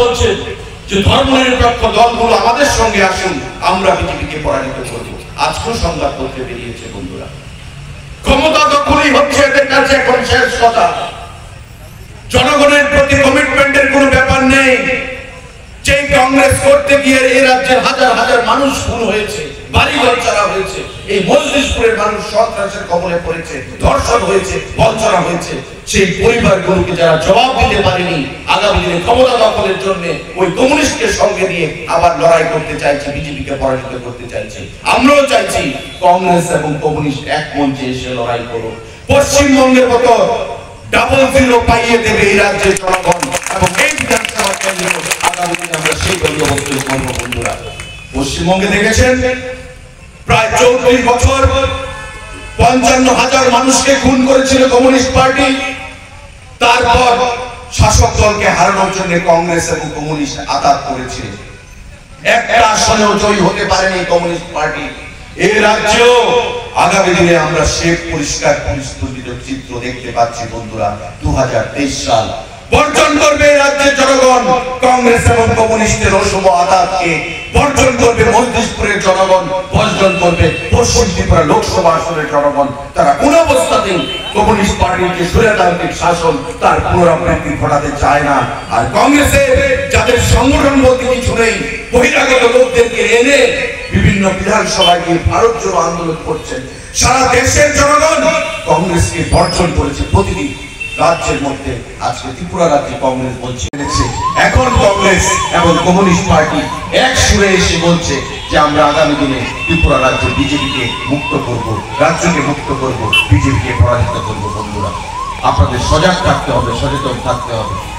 বলছেন যে ধর্মনিরপেক্ষ দলগুলো আমাদের সঙ্গে আসুন, আমরা বিজেপিকে পরাজিত করব। আজকেও সংবাদপত্রে বেরিয়েছে বন্ধুরা। ক্ষমতা দখলই হচ্ছে এদের কাছে, এখন শেষ কথা। জনগণের প্রতি কমিটমেন্টের কোনো ব্যাপার নেই। যেই কংগ্রেস করতে গিয়ে এই রাজ্যের হাজার হাজার মানুষ খুন হয়েছে, বাড়িঘর চারা হয়েছে মানুষ সন্ত্রাসের কবলে পড়েছে, ধর্ষণ হয়েছে, বঞ্চনা হয়েছে। সেই পরিবারগুলোকে যারা জবাব দিতে পারেনি, আগামী দিনে ক্ষমতা দখলের জন্য ওই কমিউনিস্টকে সঙ্গে নিয়ে আবার লড়াই করতে চাইছে, বিজেপিকে পরাজিত করতে চাইছে। আমরাও চাইছি কংগ্রেস এবং কমিউনিস্ট এক মঞ্চে এসে লড়াই করো পশ্চিমবঙ্গের মতো ডাবল জিরো পাইয়ে দেবে এই রাজ্যের জনগণ এবং এই বিধানসভা কেন্দ্র আগামী দিনে আমরা সেই দলীয় করব, বন্ধুরা। পশ্চিমবঙ্গে দেখেছেন, প্রায় চৌত্রিশ বছর পঞ্চান্ন হাজার মানুষকে খুন করেছিল কমিউনিস্ট পার্টি। তারপর শাসক দলকে হারানোর জন্য কংগ্রেস এবং কমিউনিস্ট আঘাত করেছে। একটা আসনেও জয়ী হতে পারেনি কমিউনিস্ট পার্টি। এই রাজ্য আগামী দিনে আমরা সে পরিষ্কার পরিস্থিতির চিত্র দেখতে পাচ্ছি বন্ধুরা দু হাজার তেইশ সাল। বর্জন করবে কমিউনিস্টের অশুভ আঘাতকে বর্জন করবে মজলিশপুরের জনগণ, বর্জন করবে পশ্চিম ত্রিপুরা লোকসভা আসনের জনগণ। তারা কোন অবস্থাতেই কমিউনিস্ট পার্টির যে স্বৈরতান্ত্রিক শাসন তার পুনরাবৃত্তি ঘটাতে চায় না। আর কংগ্রেসের যাদের সংগঠন বলতে কিছু নেই, বহিরাগত লোকদেরকে এনে বিভিন্ন বিধানসভায় গিয়ে ভারত জোড়ো আন্দোলন করছেন সারা দেশের জনগণ কংগ্রেসকে বর্জন করেছে প্রতিদিন। রাজ্যের মধ্যে আজকে ত্রিপুরা রাজ্যে কংগ্রেস বলছে। এখন কংগ্রেস এবং কমিউনিস্ট পার্টি এক সুরে এসে বলছে যে আমরা আগামী দিনে ত্রিপুরা রাজ্যে বিজেপিকে মুক্ত করব, রাজ্যকে মুক্ত করব, বিজেপিকে পরাজিত করব, বন্ধুরা। আপনাদের সজাগ থাকতে হবে, সচেতন থাকতে হবে।